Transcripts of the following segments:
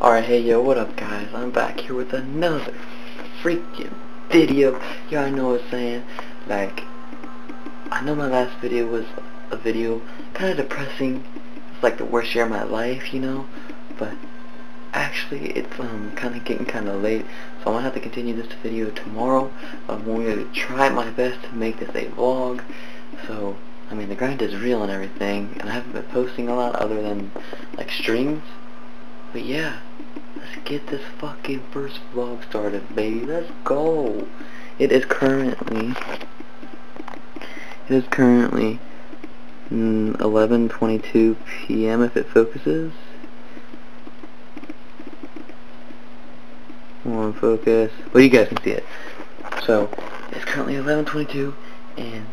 Alright, hey yo, what up guys? I'm back here with another freaking video. Y'all know what I'm saying? Like, I know my last video was a video kind of depressing. It's like the worst year of my life, you know? But actually, it's um kind of getting kind of late, so I'm gonna have to continue this video tomorrow. I'm going to try my best to make this a vlog. So, I mean, the grind is real and everything, and I haven't been posting a lot other than like streams. But yeah, let's get this fucking first vlog started, baby. Let's go. It is currently, it is currently mm, 11:22 p.m. if it focuses. on focus. Well, you guys can see it. So it's currently 11:22, and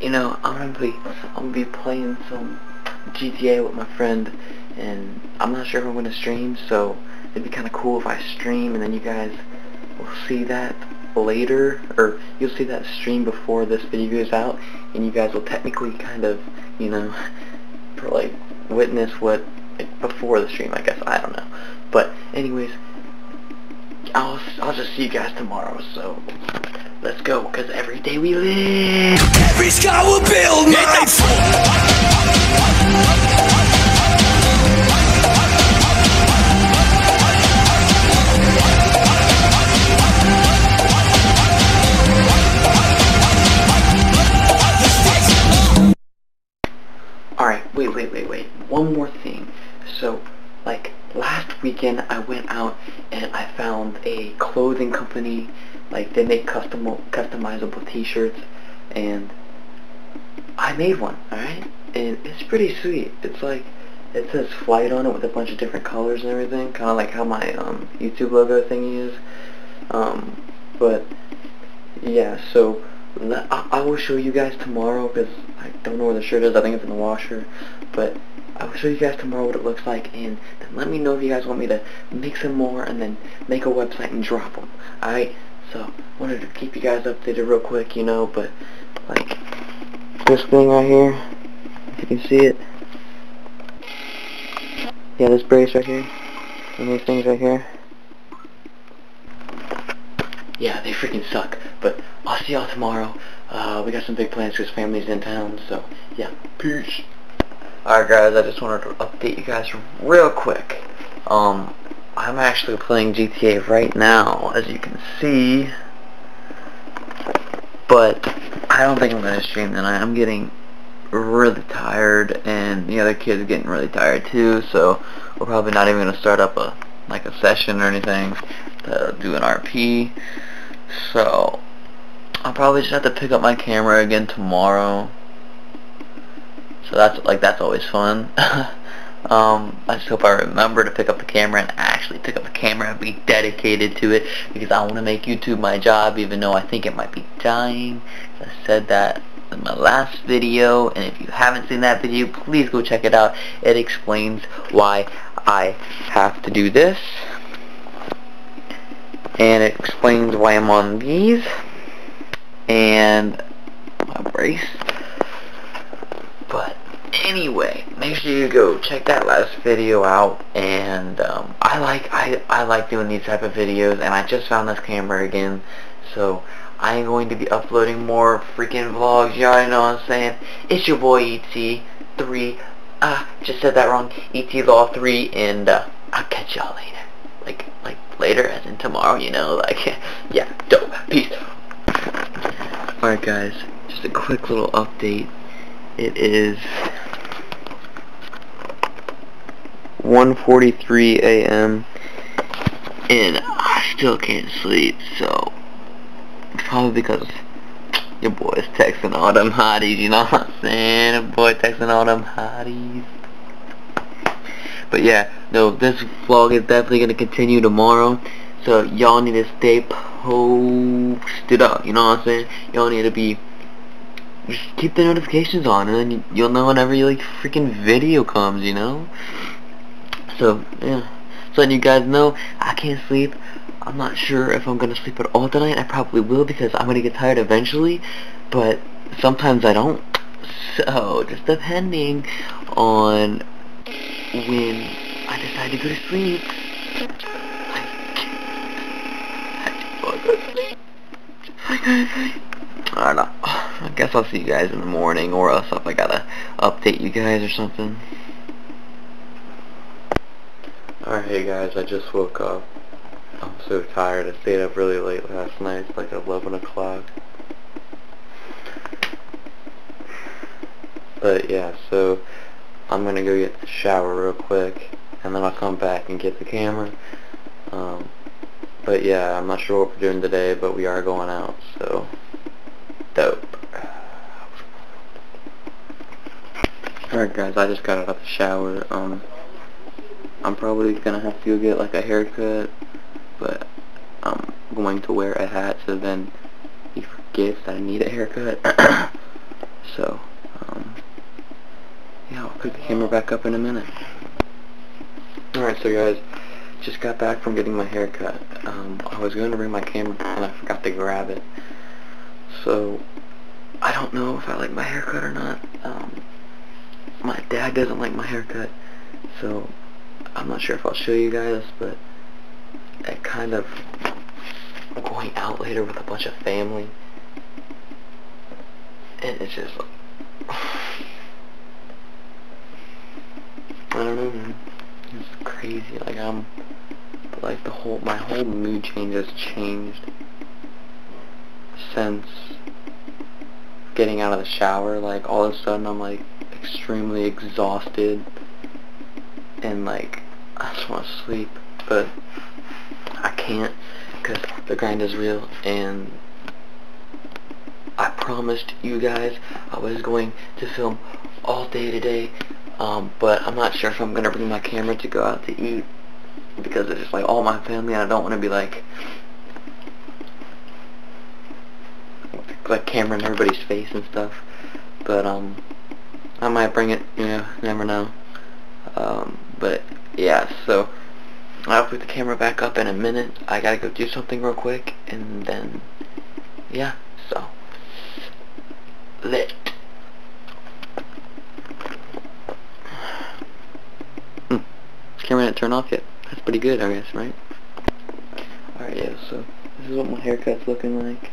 you know I'm gonna be I'm gonna be playing some GTA with my friend and I'm not sure if I'm going to stream, so it'd be kind of cool if I stream and then you guys will see that later, or you'll see that stream before this video goes out, and you guys will technically kind of, you know, like, witness what, before the stream, I guess, I don't know. But, anyways, I'll, I'll just see you guys tomorrow, so, let's go, because every day we live, every sky will build my Alright, wait, wait, wait, wait. One more thing. So, like, last weekend I went out and I found a clothing company. Like, they make custom customizable t-shirts. And I made one, alright? And it's pretty sweet. It's like, it says flight on it with a bunch of different colors and everything. Kind of like how my um, YouTube logo thingy is. Um, but, yeah, so I, I will show you guys tomorrow because I don't know where the shirt is. I think it's in the washer. But I will show you guys tomorrow what it looks like and then let me know if you guys want me to make some more and then make a website and drop them. Alright? So, wanted to keep you guys updated real quick, you know, but like this thing right here, you can see it. Yeah, this brace right here. And these things right here. Yeah, they freaking suck. But I'll see y'all tomorrow. Uh, we got some big plans because family's in town, so yeah. Peace. Alright guys, I just wanted to update you guys real quick. Um, I'm actually playing GTA right now, as you can see. But, I don't think I'm going to stream tonight. I'm getting really tired, and the other kids are getting really tired too, so we're probably not even going to start up a, like a session or anything to do an RP. So, I'll probably just have to pick up my camera again tomorrow. So that's like that's always fun. um, I just hope I remember to pick up the camera and actually pick up the camera and be dedicated to it because I want to make YouTube my job even though I think it might be dying. I said that in my last video and if you haven't seen that video please go check it out. It explains why I have to do this and it explains why I'm on these and my brace but anyway make sure you go check that last video out and um, I like I, I like doing these type of videos and I just found this camera again so I am going to be uploading more freaking vlogs y'all. already know what I'm saying? It's your boy ET3 ah just said that wrong. ET Law 3 and uh, I'll catch y'all later. Like like later as in tomorrow you know? Like yeah dope. Peace. Alright guys just a quick little update. It is 1.43 a.m. and I still can't sleep so probably because your boy's texting all them hotties you know what I'm saying your boy texting all them hotties but yeah, no, this vlog is definitely going to continue tomorrow. So y'all need to stay posted up, you know what I'm saying? Y'all need to be, just keep the notifications on and then you'll know whenever your like freaking video comes, you know? So, yeah. So letting you guys know, I can't sleep. I'm not sure if I'm going to sleep at all tonight. I probably will because I'm going to get tired eventually. But sometimes I don't. So, just depending on when I decide to go to sleep. I have to go to sleep. I don't know. I guess I'll see you guys in the morning, or else if I gotta update you guys or something. Alright, hey guys, I just woke up. So tired. I stayed up really late last night. Like 11 o'clock. But yeah, so I'm gonna go get the shower real quick, and then I'll come back and get the camera. Um, but yeah, I'm not sure what we're doing today, but we are going out, so dope. Alright guys, I just got out of the shower. Um, I'm probably gonna have to go get like a haircut, going to wear a hat so then he forgets that I need a haircut. so, um, yeah, I'll put the camera back up in a minute. Alright, so guys, just got back from getting my hair cut. Um, I was going to bring my camera and I forgot to grab it. So, I don't know if I like my haircut or not. Um, my dad doesn't like my haircut, so I'm not sure if I'll show you guys, but it kind of going out later with a bunch of family. And it's just I don't know man. It's crazy. Like I'm like the whole my whole mood change has changed since getting out of the shower. Like all of a sudden I'm like extremely exhausted and like I just want to sleep but can't because the grind is real and I promised you guys I was going to film all day today um, but I'm not sure if I'm going to bring my camera to go out to eat because it's just like all my family and I don't want to be like like camera in everybody's face and stuff but um I might bring it you know never know um, but yeah so I'll put the camera back up in a minute I gotta go do something real quick and then yeah so lit hmm. camera didn't turn off yet that's pretty good, I guess, right? Alright, yeah, so this is what my haircut's looking like.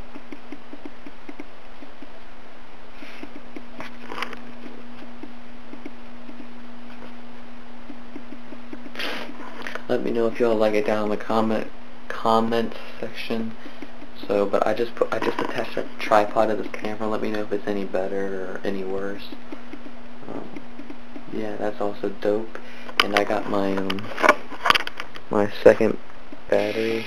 Let me know if y'all like it down in the comment comment section. So, but I just put I just attached a tripod to this camera. Let me know if it's any better or any worse. Um, yeah, that's also dope. And I got my um my second battery.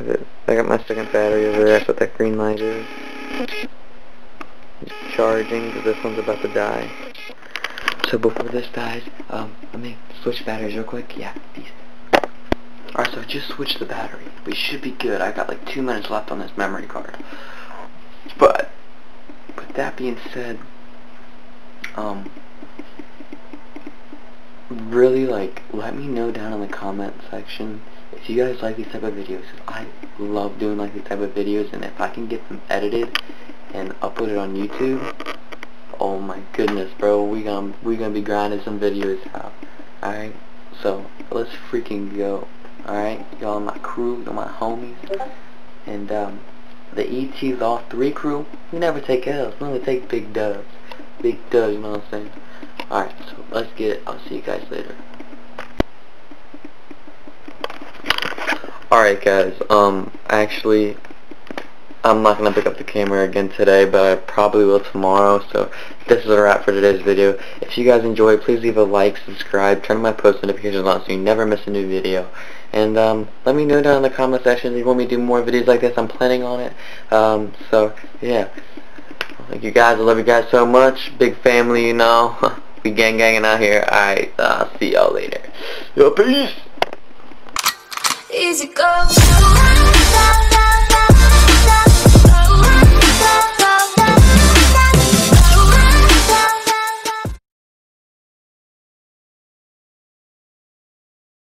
I got my second battery over there, that's what that green light is. It's charging, because this one's about to die. So before this dies, um, let me switch batteries real quick. Yeah. Alright, so I just switched the battery. We should be good. I got like two minutes left on this memory card. But, with that being said, um, really like let me know down in the comment section if you guys like these type of videos I love doing like these type of videos and if I can get them edited and uploaded on YouTube oh my goodness bro. We gonna we gonna be grinding some videos out alright? So let's freaking go. Alright? Y'all my crew y'all my homies. And um the ET's all three crew. We never take L's. We only take big dubs. Big dubs you know what I'm saying? Alright, so let's get it. I'll see you guys later. Alright guys, um, actually, I'm not going to pick up the camera again today, but I probably will tomorrow, so this is a wrap for today's video. If you guys enjoyed, please leave a like, subscribe, turn my post notifications on so you never miss a new video. And um, let me know down in the comment section if you want me to do more videos like this. I'm planning on it. Um, so, yeah. Thank you guys. I love you guys so much. Big family, you know. We gang ganging out here. Alright, uh, see y'all later. Yo, peace! Easy go.